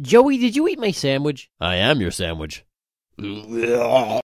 Joey, did you eat my sandwich? I am your sandwich.